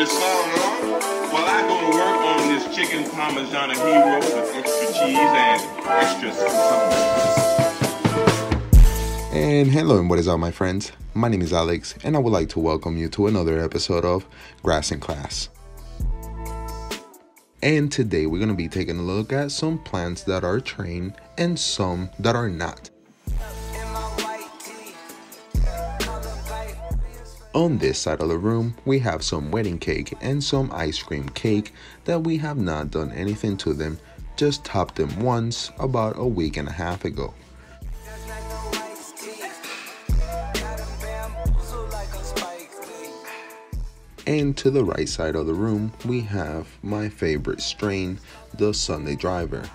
this song, huh? Well, I go to work on this chicken parmigiana hero with extra cheese and extra salt. And hello and what is up my friends? My name is Alex and I would like to welcome you to another episode of Grass in Class. And today we're going to be taking a look at some plants that are trained and some that are not. On this side of the room, we have some wedding cake and some ice cream cake that we have not done anything to them, just topped them once about a week and a half ago. And to the right side of the room, we have my favorite strain, the Sunday Driver.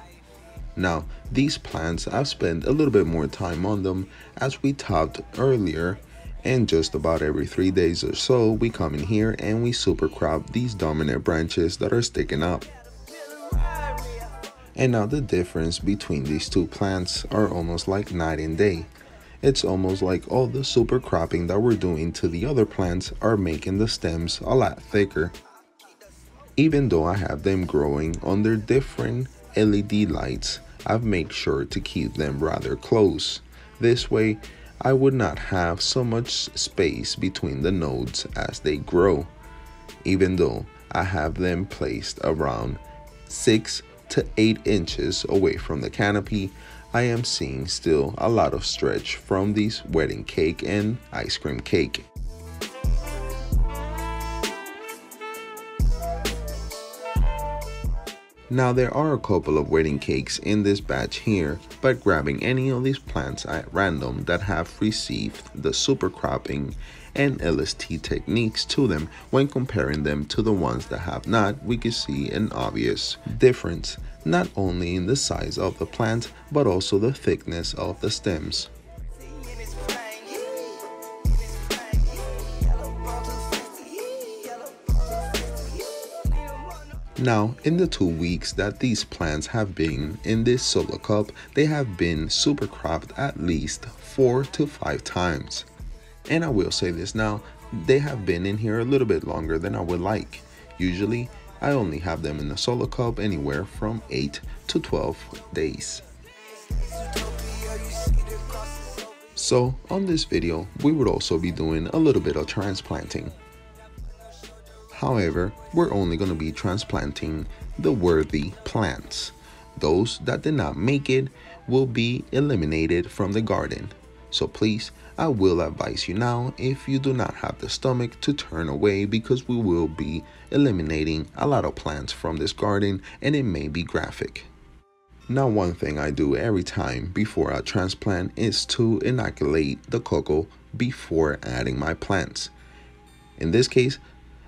Now, these plants, I've spent a little bit more time on them as we talked earlier, and just about every three days or so, we come in here and we super crop these dominant branches that are sticking up. And now the difference between these two plants are almost like night and day. It's almost like all the super cropping that we're doing to the other plants are making the stems a lot thicker. Even though I have them growing under different LED lights, I've made sure to keep them rather close. This way, I would not have so much space between the nodes as they grow, even though I have them placed around 6 to 8 inches away from the canopy. I am seeing still a lot of stretch from these wedding cake and ice cream cake. Now there are a couple of wedding cakes in this batch here, but grabbing any of these plants at random that have received the super cropping and LST techniques to them when comparing them to the ones that have not, we can see an obvious difference, not only in the size of the plant, but also the thickness of the stems. Now, in the two weeks that these plants have been in this solo cup, they have been super cropped at least four to five times. And I will say this now, they have been in here a little bit longer than I would like. Usually, I only have them in the solo cup anywhere from 8 to 12 days. So, on this video, we would also be doing a little bit of transplanting. However, we're only going to be transplanting the worthy plants. Those that did not make it will be eliminated from the garden. So please, I will advise you now if you do not have the stomach to turn away because we will be eliminating a lot of plants from this garden and it may be graphic. Now one thing I do every time before I transplant is to inoculate the coco before adding my plants. In this case,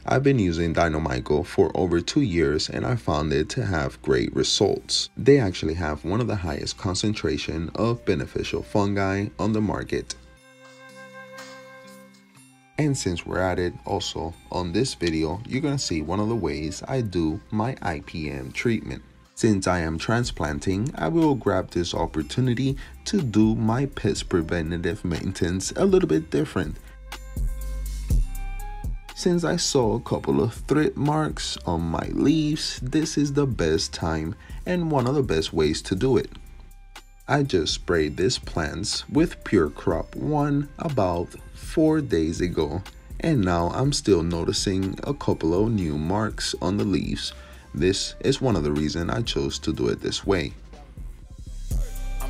I've been using Dynomyco for over two years and I found it to have great results. They actually have one of the highest concentration of beneficial fungi on the market. And since we're at it, also on this video, you're gonna see one of the ways I do my IPM treatment. Since I am transplanting, I will grab this opportunity to do my pest preventative maintenance a little bit different since I saw a couple of thread marks on my leaves, this is the best time and one of the best ways to do it. I just sprayed these plants with Pure Crop 1 about 4 days ago and now I'm still noticing a couple of new marks on the leaves. This is one of the reasons I chose to do it this way.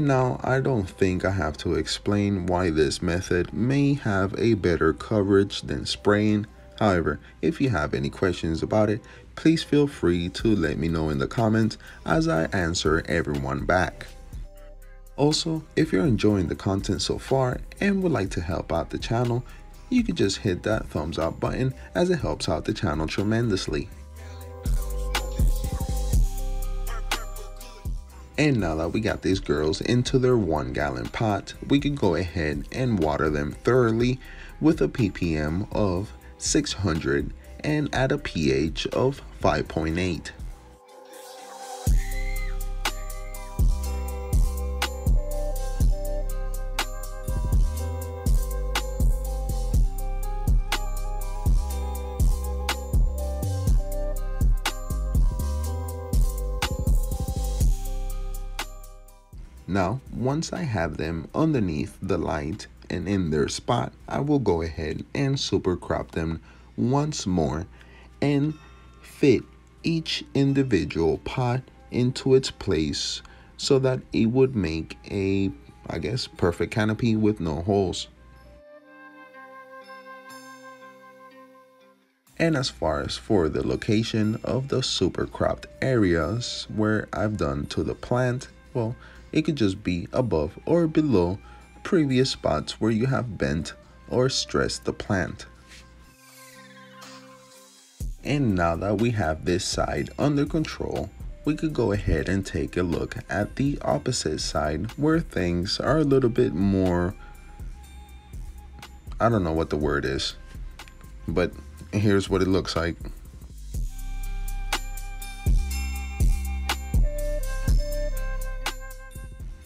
now I don't think I have to explain why this method may have a better coverage than spraying. However, if you have any questions about it, please feel free to let me know in the comments as I answer everyone back. Also, if you're enjoying the content so far and would like to help out the channel, you could just hit that thumbs up button as it helps out the channel tremendously. And now that we got these girls into their one gallon pot, we can go ahead and water them thoroughly with a ppm of 600 and at a pH of 5.8. Now, once I have them underneath the light and in their spot, I will go ahead and super crop them once more and fit each individual pot into its place so that it would make a, I guess, perfect canopy with no holes. And as far as for the location of the super cropped areas where I've done to the plant, well, it could just be above or below previous spots where you have bent or stressed the plant. And now that we have this side under control, we could go ahead and take a look at the opposite side where things are a little bit more, I don't know what the word is, but here's what it looks like.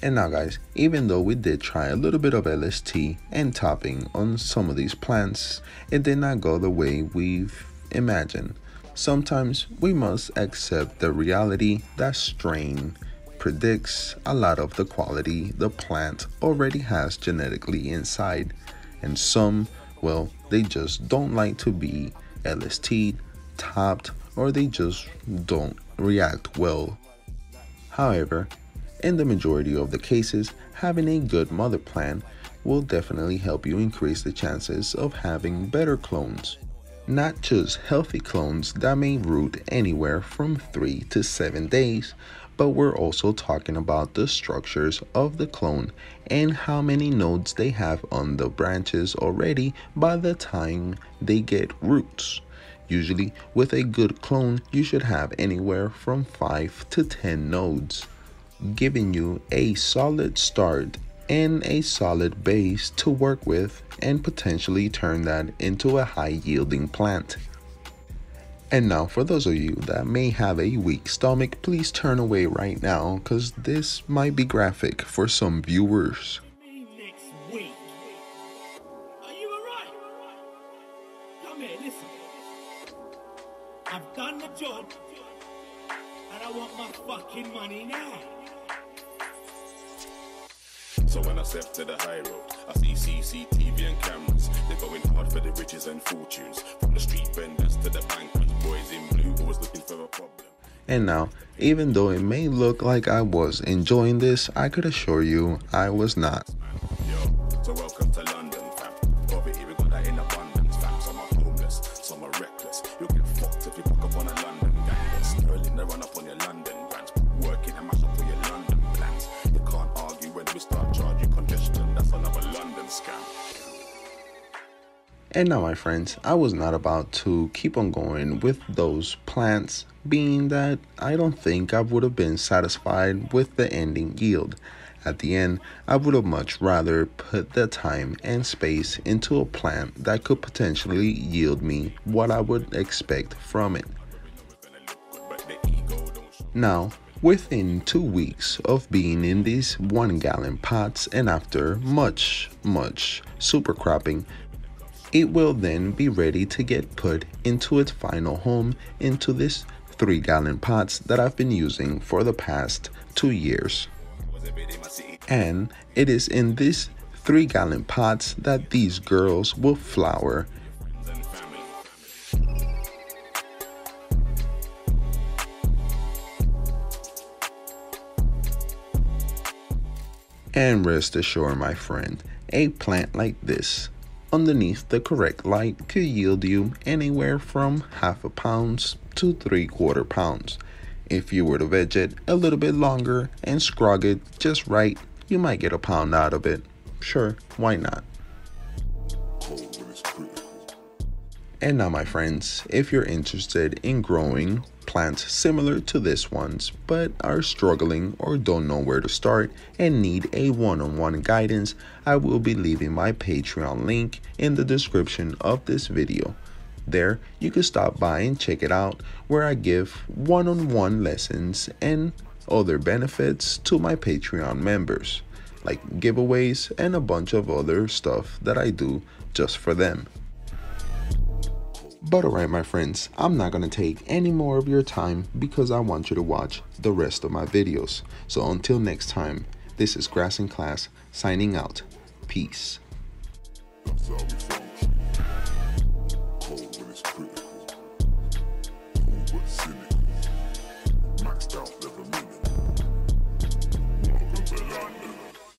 And now guys, even though we did try a little bit of LST and topping on some of these plants, it did not go the way we've imagined. Sometimes we must accept the reality that strain predicts a lot of the quality the plant already has genetically inside. And some, well, they just don't like to be LST, topped, or they just don't react well. However, in the majority of the cases, having a good mother plant will definitely help you increase the chances of having better clones. Not just healthy clones that may root anywhere from 3 to 7 days, but we're also talking about the structures of the clone and how many nodes they have on the branches already by the time they get roots. Usually, with a good clone, you should have anywhere from 5 to 10 nodes giving you a solid start and a solid base to work with and potentially turn that into a high yielding plant. And now for those of you that may have a weak stomach, please turn away right now because this might be graphic for some viewers. So when I step to the high road, I see CCTV and cameras. They're going hard for the riches and fortunes. From the street vendors to the bankers, boys in blue always looking for a problem. And now, even though it may look like I was enjoying this, I could assure you I was not. Yo, so welcome to And now, my friends, I was not about to keep on going with those plants, being that I don't think I would have been satisfied with the ending yield. At the end, I would have much rather put the time and space into a plant that could potentially yield me what I would expect from it. Now, within two weeks of being in these one gallon pots and after much, much super cropping, it will then be ready to get put into its final home into this 3 gallon pots that I've been using for the past 2 years. And it is in these 3 gallon pots that these girls will flower And rest assured, my friend, a plant like this underneath the correct light could yield you anywhere from half a pounds to three quarter pounds. If you were to veg it a little bit longer and scrog it just right, you might get a pound out of it. Sure, why not? And now, my friends, if you're interested in growing plants similar to this ones, but are struggling or don't know where to start and need a one on one guidance, I will be leaving my Patreon link in the description of this video. There, you can stop by and check it out, where I give one on one lessons and other benefits to my Patreon members, like giveaways and a bunch of other stuff that I do just for them. But alright, my friends, I'm not going to take any more of your time because I want you to watch the rest of my videos. So until next time, this is Grass in Class signing out. Peace.